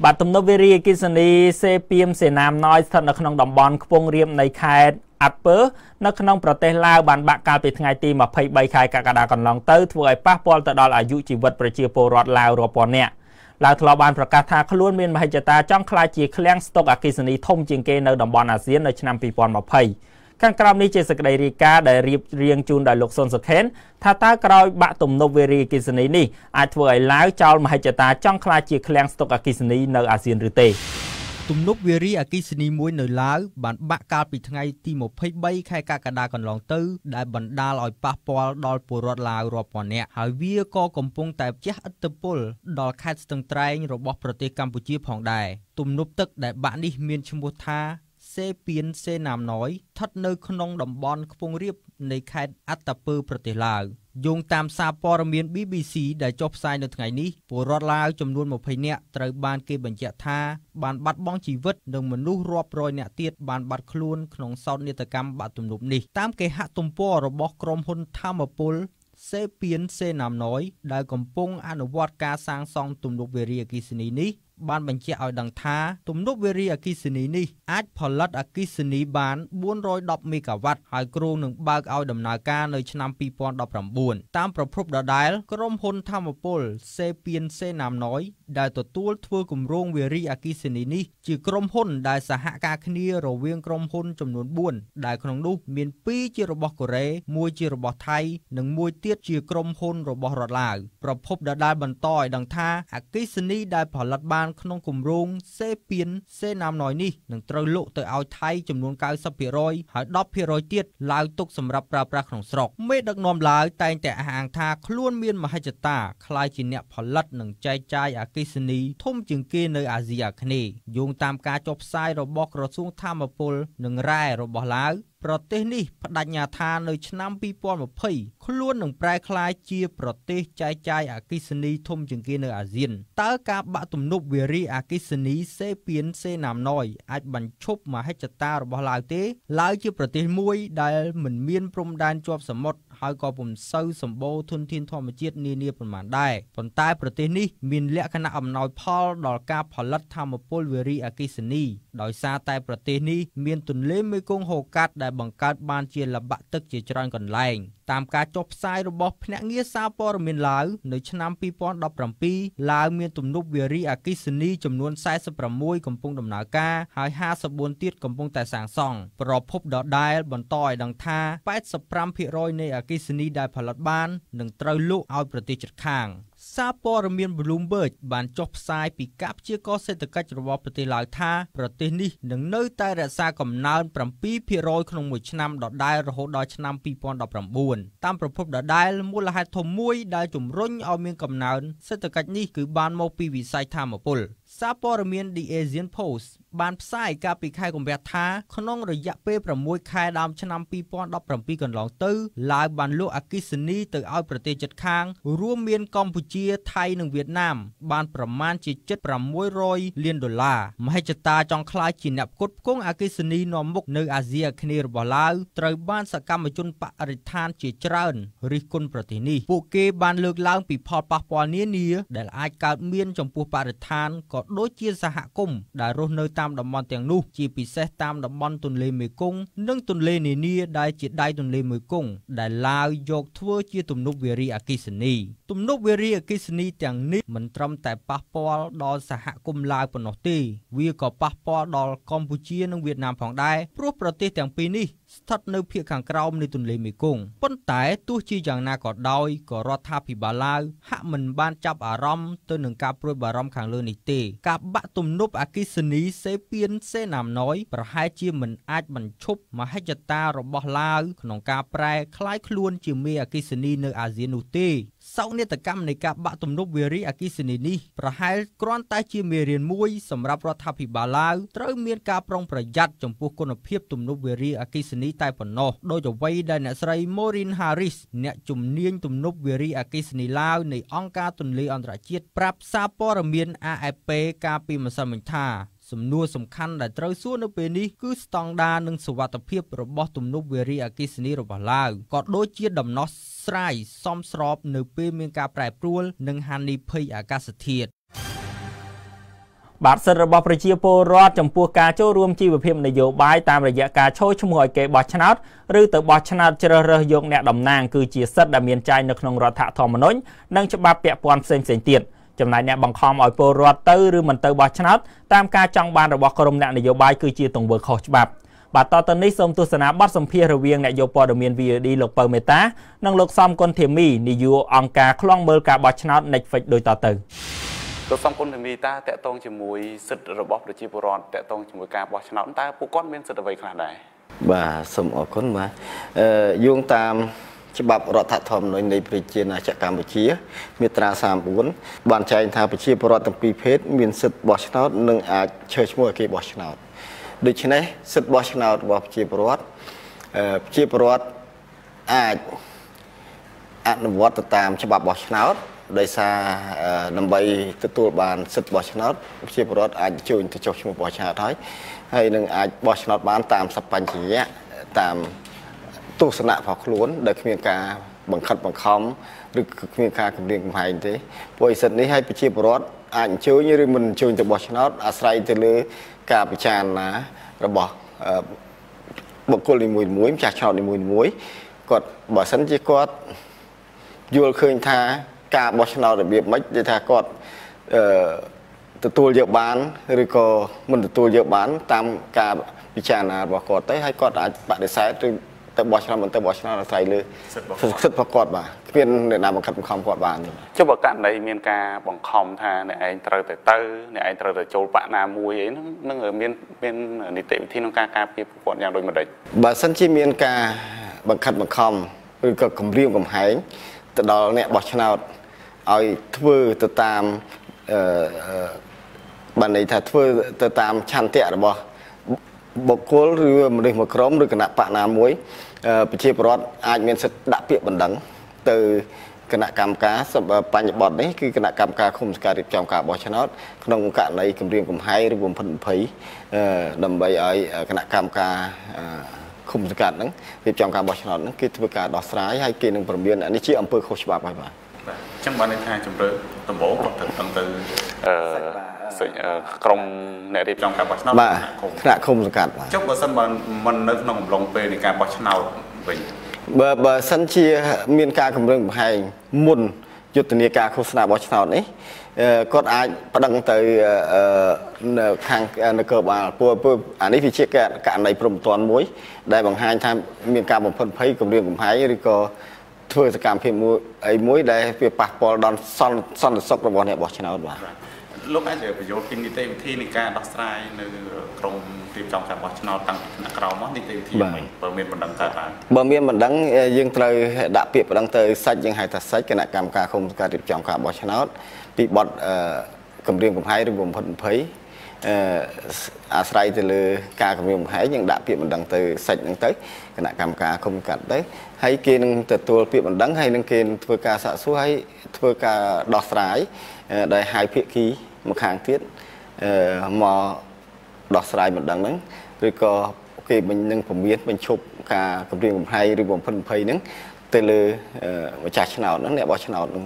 បាទទំនប់វារីអគិសនីសេពៀមសេណាមណយស្ថិតនៅក្នុងតំបន់ខ្ពង់រាបនៃខេត្ត អាត់ពើនៅក្នុងប្រទេសឡាវបានបាក់កាលពីថ្ងៃទី23ខែកក្កដាកន្លងទៅធ្វើឲ្យប៉ះពាល់ទៅដល់អាយុជីវិតប្រជាពលរដ្ឋឡាវរាប់ពាន់នាក់ឡាវធ្លាប់បានប្រកាសថាខ្លួនមានមហិច្ឆតាចង់ក្លាយជាឃ្លាំងស្តុកអគ្គិសនីធំជាងគេនៅតំបន់អាស៊ាននៅឆ្នាំ2020ខាងក្រោមនេះជាសេចក្តីរាយការណ៍ដែលរៀបរៀងជូនដោយលោកសុនសុខេនថាតើក្រោយបាក់ទំនប់វារីអគ្គិសនីនេះអាចធ្វើឲ្យឡាវចោលមហិច្ឆតាចង់ក្លាយជាឃ្លាំងស្តុកអគ្គិសនីនៅអាស៊ានឬទេ ទំនប់វារីអគិសនីមួយនៅឡាវបានបាក់កាលពីថ្ងៃទី23ខែកក្កដាកន្លងទៅដែលបណ្ដាលឲ្យប៉ះពាល់ដល់ពលរដ្ឋឡាវរាប់ពាន់នាក់ហើយវាក៏កំពុងតែជះឥទ្ធិពលដល់ខេត្តស្ទឹងត្រែងរបស់ប្រទេសកម្ពុជាផងដែរទំនប់ទឹកដែលបាក់នេះមានឈ្មោះថាសេពៀនសេណាមណយស្ថិតនៅក្នុងតំបន់ខ្ពង់រាបនៃខេត្តអត្តពើប្រទេសឡាវ យោងតាមសារព័ត៌មាន BBC ដែលចុះផ្សាយនៅថ្ងៃនេះពលរដ្ឋឡាវចំនួន20នាក់ត្រូវបានគេបញ្ជាក់ថាបានបាត់បង់ជីវិតនិងមនុស្សរាប់រយនាក់ទៀតបានបាត់ខ្លួនក្នុងសោកនាដកម្មបាក់ទំនប់នេះតាមគេហទំព័ររបស់ក្រុមហ៊ុនធម្មពលសេពៀនសេណាមណយដែលកំពុងអនុវត្តការសាងសង់ទំនប់វារីអគ្គិសនីនេះ បានបញ្ជាក់ឲ្យដឹងថាទំនប់វារីអគ្គិសនីនេះអាចផលិតអគ្គិសនីបាន410មេហ្គាវ៉ាត់ហើយគ្រោងនឹងបើកឲ្យដំណើរការនៅឆ្នាំ2019តាមប្រភពដដែលក្រុមហ៊ុនធម្មពលសេពៀនសេណាមណយ ដែលទទួលធ្វើគម្រោងវារីអគ្គិសនីនេះជាក្រុមហ៊ុនដែលសហការគ្នារវាងក្រុមហ៊ុនចំនួន4ដែលក្នុងនោះមាន2ជារបស់កូរ៉េមួយជារបស់ថៃ និងមួយទៀតជាក្រុមហ៊ុនរបស់រដ្ឋឡាវប្រភពដដែលបន្តឲ្យដឹងថាអគ្គិសនីដែលផលិតបានក្នុងគម្រោងសេពៀនសេណាមណយនេះនឹងត្រូវលក់ទៅឲ្យថៃចំនួន90%ហើយ10%ទៀតឡាវទុកសម្រាប់ប្រើប្រាស់ក្នុងស្រុកមេដឹកនាំឡាវតែងតែអះអាងថាខ្លួនមានមហិច្ឆតាក្លាយជាអ្នកផលិតនិងចែកចាយអគ្គិសនីធំជាងគេនៅអាស៊ីអាគ្នេយ៍យោងតាមការចុះផ្សាយរបស់ក្រសួងធម្មពលនិងរ៉ែរបស់ឡាវប្រទេសនេះបដិញ្ញាថានៅឆ្នាំ2020ខ្លួននឹងប្រែក្លាយជាប្រទេសចែកចាយអគិសនីធំជាងគេនៅអាស៊ានតើការបាក់ទំនប់វារីអគិសនីសេពៀនសេណាមណយអាចបញ្ឈប់មហិច្ឆតារបស់ឡាវទេឡាវជាប្រទេសមួយដែលមិនមានព្រំដែនជាប់សមុទ្រ ហើយក៏ពុំសូវសម្បូរធនធានធម្មជាតិនានាប៉ុន្មានដែរប៉ុន្តែប្រទេសនេះមានលក្ខណៈអំណោយផលដល់ការផលិតធម្មពលវារីអគិសនីដោយសារតែប្រទេសនេះមានទន្លេមេគង្គហូរកាត់ដែលបង្កើតបានជាល្បាក់ទឹកជាច្រើនកន្លែង តាមការចុះផ្សាយរបស់ភ្នាក់ងារសារព័ត៌មានឡាវនៅឆ្នាំ2017ឡាវមានទំនប់វារីអគ្គិសនីចំនួន46កំពុងដំណើរការហើយ54ទៀតកំពុងតែសាងសង់ប្រភពដដែលបន្តឲ្យដឹងថា85%នៃអគ្គិសនីដែលផលិតបាននឹងត្រូវលក់ឲ្យប្រទេសជិតខាង សារព័ត៌មាន Bloomberg បានចុះផ្សាយពីការព្យាករណ៍សេដ្ឋកិច្ចរបស់ប្រទេសឡាវថាប្រទេសនេះនឹងនៅតែរក្សាកំណើន7%ក្នុងមួយឆ្នាំដដែលរហូតដល់ឆ្នាំ2019តាមប្រភពដដែលមូលហេតុធំមួយដែលជំរុញឲ្យមានកំណើនសេដ្ឋកិច្ចនេះគឺបានមកពីវិស័យធម្មពល សារព័ត៌មាន The Asian Post បានផ្សាយកាលពីខែកុម្ភៈថាក្នុងរយៈពេល6ខែដើមឆ្នាំ2017កន្លងទៅឡាវបានលក់អគិសនីទៅឲ្យប្រទេសជិតខាង រួមមានកម្ពុជាថៃនិងវៀតណាម បានប្រមាណជាជិត600លានដុល្លារមហិច្ឆតាចង់ក្លាយជាអ្នកផ្គត់ផ្គង់អគិសនីនាំមុខនៅអាស៊ីអាគ្នេយ៍របស់ឡាវត្រូវបានសកម្មជនបរិស្ថានជាច្រើនរិះគន់ប្រទេសនេះពួកគេបានលើកឡើងពីផលប៉ះពាល់នានាដែលអាចកើតមានចំពោះបរិស្ថានក៏ដូចជាសហគមន៍ដែលរស់នៅតាមតំបន់ទាំងនោះជាពិសេសតាមតំបន់ទន្លេមេគង្គនិងទន្លេនានាដែលជាដៃទន្លេមេគង្គដែលឡាវយកធ្វើជាទំនប់វារីអគ្គិសនី ទំនប់វារីអគ្គិសនីទាំងនេះមិនត្រឹមតែប៉ះពាល់ដល់សហគមន៍ឡាវប៉ុណ្ណោះទេវាក៏ប៉ះពាល់ដល់កម្ពុជានិងវៀតណាមផងដែរព្រោះប្រទេសទាំងពីរនេះស្ថិតនៅភាគខាងក្រោមនៃទន្លេមេគង្គប៉ុន្តែទោះជាយ៉ាងណាក៏ដោយក៏រដ្ឋាភិបាលឡាវហាក់មិនបានចាប់អារម្មណ៍ទៅនឹងការព្រួយបារម្ភខាងលើនេះទេការបាក់ទំនប់អគិសនីសេពៀនសេណាមណយប្រហែលជាមិនអាចបញ្ឈប់មហិច្ឆតារបស់ឡាវក្នុងការប្រែคล้ายខ្លួនជាមេអគិសនីនៅអាស៊ាននោះទេ សោកនាដកម្មនៃការបាក់ទំនប់វារីអគិសនីនេះប្រហែលគ្រាន់តែជាមេរៀនមួយសម្រាប់រដ្ឋាភិបាលឡាវត្រូវមានការប្រុងប្រយ័ត្នចំពោះគុណភាពទំនប់វារីអគិសនីតែប៉ុណ្ណោះដោយអ្វីដែលអ្នកស្រី Maureen Harris អ្នកជំនាញទំនប់វារីអគិសនីឡាវនៃអង្គការទន្លេអន្តរជាតិប្រាប់សារព័ត៌មាន AFP កាលពីម្សិលមិញថា សំណួរសំខាន់ដែលត្រូវសួរនៅពេលនេះគឺស្តង់ដារនិងសុវត្ថិភាពរបស់ទំនប់វារីអគ្គិសនីរបស់ឡាវក៏ដូចជាដំណោះស្រាយសមស្របនៅពេលមានការប្រែប្រួលនិងហានិភ័យអាកាសធាតុបាទសិទ្ធិរបស់ប្រជាពលរដ្ឋចំពោះការចូលរួមជីវភាពនយោបាយតាមរយៈការចូលឈ្មោះឲ្យគេបោះឆ្នោតឬទៅបោះឆ្នោតជ្រើសរើសយកអ្នកតំណាងគឺជាសិទ្ធិដែលមានចែងនៅក្នុងរដ្ឋធម្មនុញ្ញនិងច្បាប់ពាក់ព័ន្ធផ្សេងៗទៀត ចំណែកអ្នកបង្ខំឲ្យពលរដ្ឋទៅឬមិនទៅបោះឆ្នោតតាមការចង់បានរបស់ក្រុមអ្នកនយោបាយគឺជាទង្វើខុសច្បាប់បាទតទៅនេះសូមទស្សនាបទសម្ភាសន៍រវាងអ្នកយកព័ត៌មាន VOD លោកពៅមេតានិងលោកសំគុណធីមីនាយកអង្គការខ្លងមើលការបោះឆ្នោត Netflix ដូចតទៅលោកសំគុណធីមីតាតកតងជាមួយសិទ្ធិរបស់ប្រជាពលរដ្ឋតកតងជាមួយការបោះឆ្នោតតើពួកគាត់មានសិទ្ធិអ្វីខ្លះដែរបាទសូមអរគុណបាទអឺយោងតាម ច្បាប់រដ្ឋធម្មនុញ្ញនៃប្រជាណាចក្រកម្ពុជា មាត្រា34បានចែងថាប្រជាពលរដ្ឋទាំងពីរភេទមានសិទ្ធិបោះឆ្នោតនិងអាចឈើឈ្មោះឲ្យគេបោះឆ្នោតដូច្នេះសិទ្ធិបោះឆ្នោតរបស់ប្រជាពលរដ្ឋប្រជាពលរដ្ឋអាចអនុវត្តទៅតាមច្បាប់បោះឆ្នោតដោយសារដើម្បីទទួលបានសិទ្ធិបោះឆ្នោតប្រជាពលរដ្ឋអាចជួយទៅចុះឈ្មោះបោះឆ្នោតហើយហើយនឹងអាចបោះឆ្នោតបានតាមសបញ្ញៈតាម ទស្សនៈរបស់ខ្លួនដែលគ្មានការបង្ខិតបង្ខំឬគ្មានការគម្រាមកំហែងទេព្រោះឯសិទ្ធិនេះឲ្យប្រជាពលរដ្ឋអាចអញ្ជើញឬមិនអញ្ជើញទៅបោះឆ្នោតអាស្រ័យទៅលើការពិចារណារបស់បុគ្គលនីមួយៗម្ចាស់ឆ្នោតនីមួយៗគាត់បើសិនជាគាត់យល់ឃើញថាការបោះឆ្នោតរបៀបម៉េចដែលថាគាត់អឺទទួលយកបានឬក៏មិនទទួលយកបាន តាមការពិចារណារបស់គាត់ទៅហើយគាត់អាចបដិសេធឬ ទៅបោះឆ្នោតមិនទៅបោះឆ្នោតអាស្រ័យលើសិទ្ធិរបស់គាត់បាទគ្មានអ្នកណាបង្ខិតបង្ខំគាត់បានទេចុះបើករណីមានការបង្ខំថាអ្នកឯងត្រូវទៅទៅអ្នកឯងត្រូវទៅចូលបកណាមួយអីហ្នឹងនឹងមានមាននីតិវិធីក្នុងការការពារពួកគាត់យ៉ាងដូចម្ដេចបើសិនជាមានការបង្ខិតបង្ខំឬក៏គំរាមកំហែងទៅដល់អ្នកបោះឆ្នោតឲ្យធ្វើទៅតាមអឺបានន័យថាធ្វើទៅតាមឆន្ទៈរបស់បុគ្គលឬមនុស្សមួយក្រុមឬគណៈបកណាមួយ ប្រជាពលរដ្ឋអាចមានសិទ្ធិដាក់ពាក្យបណ្ដឹងទៅគណៈកម្មការបញ្ញបត្តិនេះគឺគណៈកម្មការឃុំសង្កាត់រៀបចំការបោះឆ្នោតក្នុងករណីគម្រាមកំហែងឬបំផិតបំភ័យដើម្បីឲ្យគណៈកម្មការឃុំសង្កាត់ហ្នឹងរៀបចំការបោះឆ្នោតហ្នឹងគេធ្វើការដោះស្រាយហើយគេនឹងព្រមាននេះជាអង្គើខុសច្បាប់ហើយបាទអញ្ចឹងបានន័យថាជំរឿដំបូងគាត់ត្រូវដឹងទៅអឺ ក្រុមអ្នករៀបចំការបោះឆ្នោតបាទថ្នាក់ឃុំសង្កាត់ចុះបើសិនបើមិននៅក្នុងអំឡុងពេលនៃការបោះឆ្នោតវិញបើបើសិនជាមានការគម្រឹងបង្ហាញមុនយុទ្ធនាការឃោសនាបោះឆ្នោតនេះគាត់អាចប្តឹងទៅនៅខាងនគរបាលពួកអានេះវាជាករណីព្រមតាន់មួយ ដែលបង្ហាញថាមានការបំផិតភ័យគម្រាមកំហែងឬក៏ធ្វើសកម្មភាពមួយអីមួយដែលវាប៉ះពាល់ដល់សន្តិសន្តិសុខរបស់អ្នកបោះឆ្នោតបាទ លោកអាចបញ្យល់ពីនីតិវិធីនៃការដោះស្រាយនៅក្រមរៀបចំការបោះឆ្នោតតាំងពីថ្នាក់ក្រោមមកនីតិវិធីមិនបើមានបណ្ដឹងកើតឡើងបើមានបណ្ដឹងយើងត្រូវដាក់ពាក្យបណ្ដឹងទៅសាច់យើងហៅថាសាច់គណៈកម្មការគុំការរៀបចំការបោះឆ្នោតពីបទគម្រាមកំហែងឬបំផិតបំភ័យអឺអាស្រ័យទៅលើការគម្រាមកំហែងយើងដាក់ពាក្យបណ្ដឹងទៅសាច់ហ្នឹងទៅគណៈកម្មការគុំកាត់ទៅហើយគេនឹងទទួលពាក្យបណ្ដឹងហើយនឹងគេធ្វើការសាកសួរហើយធ្វើការដោះស្រាយដែលហៅភាគី មកខាងទៀតមកដោះស្រាយបណ្ដឹងហ្នឹងឬក៏គេមិននឹងពមៀនបញ្ឈប់ការគម្រាមកំហែងឬបំផិតបំភ័យហ្នឹងទៅលើម្ចាស់ឆ្នោតហ្នឹងអ្នកបោះឆ្នោតហ្នឹង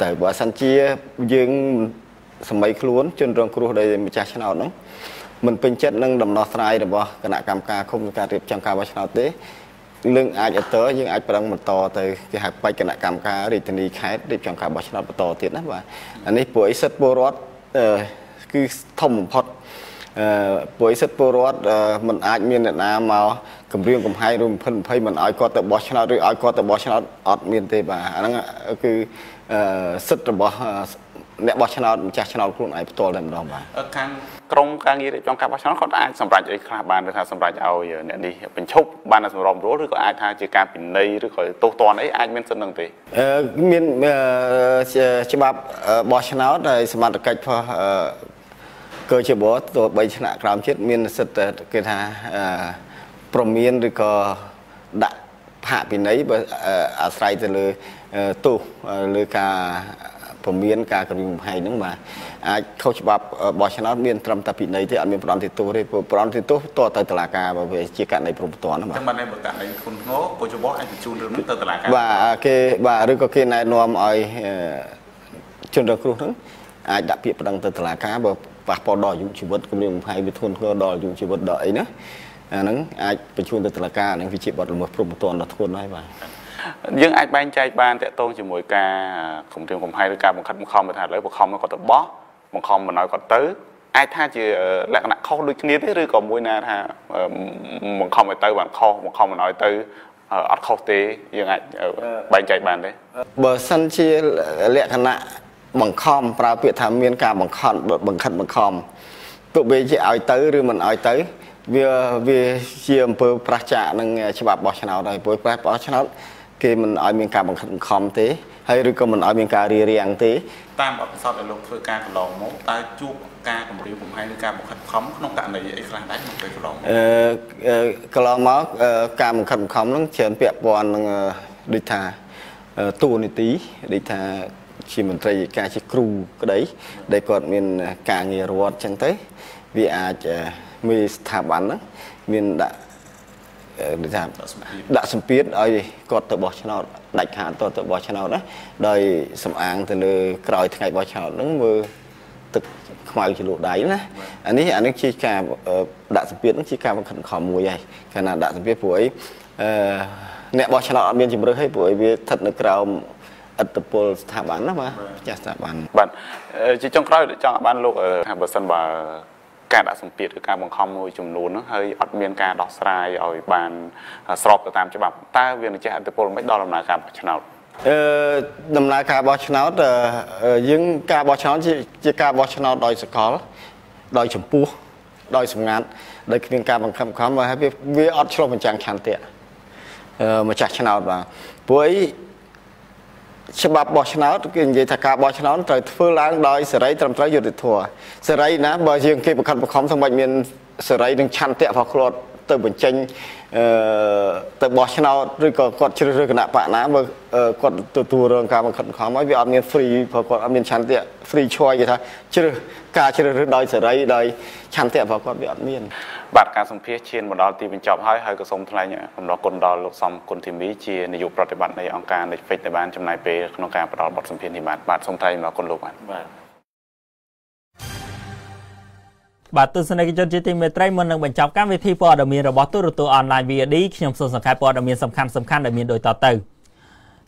តែបើសិនជាយើងសម័យខ្លួនជនរងគ្រោះដោយម្ចាស់ឆ្នោតហ្នឹងមិនពេញចិត្តនឹងដំណោះស្រាយរបស់គណៈកម្មការគុំការរៀបចំការបោះឆ្នោតទេយើងអាចអតើយើងអាចប្រឹងបន្តទៅគេហៅបច្ចគណៈកម្មការរាជធានីខេត្តរៀបចំការបោះឆ្នោតបន្តទៀតណាបាទអានេះពួកអីសិទ្ធិពលរដ្ឋ គឺធំបំផុតអឺពួកអីសិទ្ធិពលរដ្ឋมันអាចមានអ្នកណាមកគម្រាមកំហែងឬបំផិតបំភ័យមិនឲ្យគាត់ទៅបោះឆ្នោតឬឲ្យគាត់ទៅបោះឆ្នោតអត់មានទេបាទអាហ្នឹងគឺសិទ្ធិរបស់ អ្នកបោះឆ្នោតម្ចាស់ឆ្នោតខ្លួនឯងផ្ទាល់តែម្ដងបាទខាងក្រមការងាររៀបចំការបោះឆ្នោតគាត់អាចសម្រេចអីខ្លះបានឬថាសម្រេចឲ្យអ្នកនេះបញ្ឈប់បានសម្របរួលឬក៏អាចថាជាការពិន័យឬក៏ទោសទណ្ឌអីអាចមានសិទ្ធិនឹងទេអឺមានច្បាប់បោះឆ្នោតហើយសមត្ថកិច្ចផងកជាបទទោះបីឆ្នាក់ក្រោមជាតិមានសិទ្ធិគេថាប្រមានឬក៏ដាក់ផាកពិន័យបើអាស្រ័យទៅលើទោសលើការ ពមៀនការគម្រាមកំហែងហ្នឹងបាទអាចខុសច្បាប់បោះឆ្នោតមានត្រឹមតែពិន័យទេអត់មានប្រន់ទីទោសទេព្រោះប្រន់ទីទោសតទៅតុលាការបើវាជាករណីព្រំប្រទានបាទចាំបានបើករណីធ្ងន់ធ្ងរកោជបអាចបញ្ជូនរឿងនេះទៅតុលាការបាទគេបាទឬក៏គេណែនាំឲ្យជនរងគ្រោះហ្នឹងអាចដាក់ពាក្យប្តឹងទៅតុលាការបើប៉ះពាល់ដល់អាយុជីវិតគម្រាមកំហែងវាធ្ងន់ធ្ងរដល់អាយុជីវិតដល់អីណាអាហ្នឹងអាចបញ្ជូនទៅតុលាការហ្នឹងវាជាបទល្មើសព្រំប្រទានដ៏ធ្ងន់ហើយបាទ យើងអាចបែងចែកបានតកតងជាមួយការគម្រាមកំហែងឬការបង្ខិតបង្ខំថាឥឡូវបង្ខំគាត់ទៅបោះបង្ខំមិនឲ្យគាត់ទៅអាចថាជាលក្ខណៈខុសដូចគ្នាទេឬក៏មួយណាថាបង្ខំឲ្យទៅបានខុសបង្ខំមិនឲ្យទៅអត់ខុសទេយើងអាចបែងចែកបានទេបើសិនជាលក្ខណៈបង្ខំប្រើពាក្យថាមានការបង្ខំបង្ខិតបង្ខំទោះបីជាឲ្យទៅឬមិនឲ្យទៅវាវាជាអំពើប្រឆាចនឹងច្បាប់បោះឆ្នោតហើយព្រោះប្រះបោះឆ្នោត គេមិនឲ្យមានការបង្ខិតបង្ខំទេហើយឬក៏មិនឲ្យមានការរារាំងទេតាមអបសតដែលលោកធ្វើការកន្លងមកតើជួបការគម្រាមកំហែងឬការបង្ខិតបង្ខំក្នុងករណីអីខ្លះដែរក្នុងពេលកន្លងមកអឺកន្លងមកការបង្ខិតបង្ខំហ្នឹងច្រើនពាក់ព័ន្ធនឹងដូចថាទូនីតិដូចថាជាមន្ត្រីការជាគ្រូក្តីដែលគាត់មានការងាររដ្ឋចឹងទៅវាអាចមានស្ថាប័នហ្នឹងមានដាក់ ដូចថាដាក់សម្ពាធឲ្យគាត់ទៅបោះឆ្នោតដាច់ខាតទៅទៅបោះឆ្នោតណាដោយសំអាងទៅលើក្រោយថ្ងៃបោះឆ្នោតហ្នឹងមើលទឹកខ្មៅជ្រលក់ដៃណាអានេះអានេះជាការដាក់សម្ពាធហ្នឹងជាការបង្ខិតខំមួយហើយកាលណាដាក់សម្ពាធព្រោះអីអឺអ្នកបោះឆ្នោតអត់មានជំរឿនហើយព្រោះអីវាស្ថិតនៅក្រោមឥទ្ធិពលស្ថាប័នណាបាទចាស់ស្ថាប័នបាទជាចុងក្រោយចង់ឲ្យបានលោកថាបើសិនបើ ការដាក់សម្ពាធឬការបង្ខំមួយចំនួនហ្នឹងហើយអត់មានការដោះស្រាយឲ្យបានស្របទៅតាមច្បាប់តើវានឹងជះឥទ្ធិពលមិនដល់ដំណើរការបោះឆ្នោតអឺដំណើរការបោះឆ្នោតយើងការបោះឆ្នោតជាជាការបោះឆ្នោតដោយសកល ដោយចម្ពោះដោយសម្ងាត់ដោយគ្មានការបង្ខំបង្ខំហើយវាវាអត់ឆ្លុះបញ្ចាំងឆន្ទៈអឺម្ចាស់ឆ្នោតបាទព្រោះអី ច្បាប់បោះឆ្នោតគេនិយាយថាការបោះឆ្នោតត្រូវធ្វើឡើងដោយសេរីត្រឹមត្រូវយុត្តិធម៌សេរីណាបើយើងគេបង្ខិតបង្ខំសម្រាប់មានសេរីនឹងឆន្ទៈរបស់ខ្លួន ទៅបញ្ចេញអឺទៅបោះឆ្នោតឬក៏គាត់ជ្រើសរើសគណៈបកណាបើគាត់ទទួលរងការបង្ខិតបង្ខំហើយវាអត់មាន free ព្រោះគាត់អត់មានឆន្ទៈ free choice គេថាជ្រើសការជ្រើសរើសដោយសេរីដោយឆន្ទៈរបស់គាត់វាអត់មានបាទការសម្ភាសឈានមកដល់ទីបញ្ចប់ហើយហើយក៏សូមថ្លែងអំណរគុណដល់លោកសំគុណធីមីជានាយកប្រតិបត្តិនៃអង្គការ Netflix ដែលបានចំណាយពេលក្នុងការផ្ដល់បទសម្ភាសន៍នេះបាទបាទសូមថ្លែងអំណរគុណលោកបាទបាទ បាទទស្សនិកជនជាទីមេត្រីមុននឹងបញ្ចប់កម្មវិធីព័ត៌មានរបស់ទូរទស្សន៍អនឡាញ VOD ខ្ញុំសូមសង្ខេបព័ត៌មានសំខាន់សំខាន់ដែលមានដូចតទៅ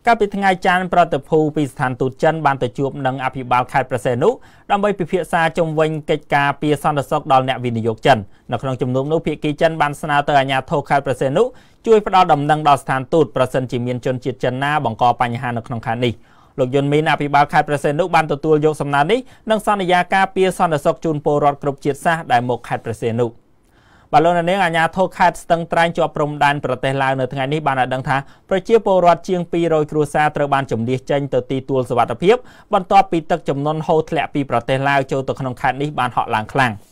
កាលពីថ្ងៃច័ន្ទប្រតិភូពីស្ថានទូតចិនបានទៅជួបនឹងអភិបាលខេត្តប្រសេនុដើម្បីពិភាក្សាជំវិញកិច្ចការពីសន្តិសុខដល់អ្នកវិនិយោគចិននៅក្នុងជំនុំនោះភាគីចិនបានស្នើទៅអាជ្ញាធរខេត្តប្រសេនុជួយផ្ដល់ដំណឹងដល់ស្ថានទូតប្រសិនជាមានជនជាតិចិនណាបង្កបញ្ហានៅក្នុងខេត្តនេះ លោកយុនមីនអភិបាលខេត្តប្រសេនុបានទទួលយកសំណើនេះនិងសន្យាការពីសន្តិសុខជូនពលរដ្ឋគ្រប់ជាតិសាសន៍ដែលមកខេត្តប្រសេនុបាទលោកនាងអាជ្ញាធរខេត្តស្ទឹងត្រែងជាប់ព្រំដែនប្រទេសឡាវនៅថ្ងៃនេះបានឲ្យដឹងថាប្រជាពលរដ្ឋជាង200គ្រួសារត្រូវបានជំនះចេញទៅទីទួលសុវត្ថិភាពបន្ទាប់ពីទឹកជំនន់ហូរធ្លាក់ពីប្រទេសឡាវចូលទៅក្នុងខេត្តនេះបានហក់ឡើងខ្លាំង។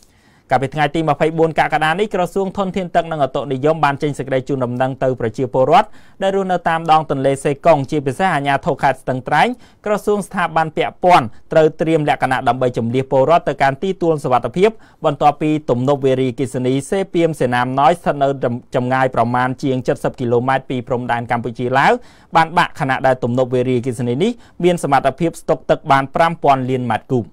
កាលពីថ្ងៃទី24កក្កដានេះក្រសួងធនធានទឹកនិងអូតូនិយមបានចេញសេចក្តីជូនដំណឹងទៅប្រជាពលរដ្ឋដែលរស់នៅតាមដងទន្លេសេកុងជាពិសេសអាជ្ញាធរខេត្តស្ទឹងត្រែងក្រសួងស្ថាប័នពាក់ព័ន្ធត្រូវត្រៀមលក្ខណៈដើម្បីជំនះពលរដ្ឋទៅកាន់ទីទួលសុវត្ថិភាពបន្ទាប់ពីទំនប់វារីអគ្គិសនីសេពៀមសេណាមណយស្ថិតនៅចម្ងាយប្រមាណជាង70គីឡូម៉ែត្រពីព្រំដែនកម្ពុជាឡាវបានបាក់ខណៈដែលទំនប់វារីអគ្គិសនីនេះមានសមត្ថភាពស្តុកទឹកបាន5000លានម៉ែត្រគូប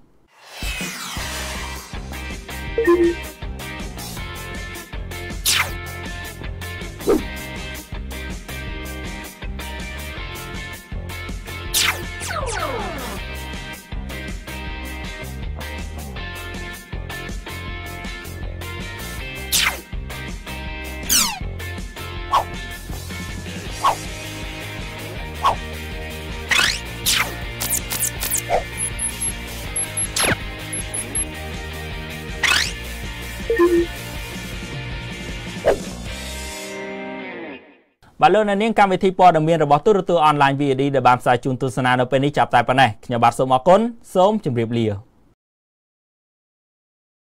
បាទលោកអ្នកនាងកម្មវិធីព័ត៌មានរបស់ទូរទស្សន៍អនឡាញ VOD ដែលបានផ្សាយជូនទស្សនានៅពេលនេះចាប់តែប៉ុណ្ណេះខ្ញុំបាទសូមអរគុណសូមជម្រាបលា